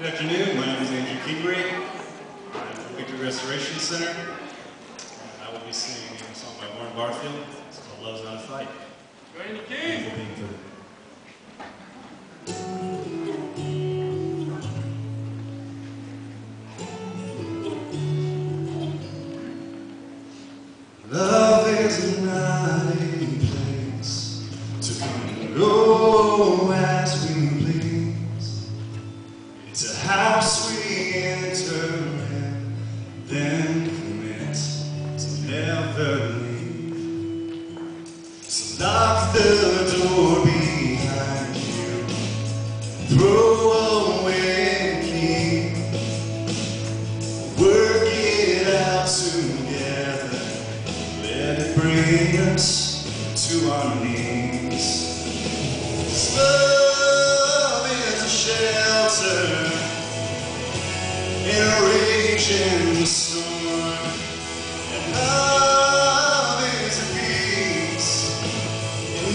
Good afternoon. My name is Andrew Kingrea. I'm from Victory Restoration Center. And I will be singing a song by Warren Barfield. It's called Love's Not a Fight. Randy King. Love is not a place to come and go So lock the door behind you, throw away the key, work it out together. Let it bring us to our knees. 'Cause Love is a shelter in a raging storm.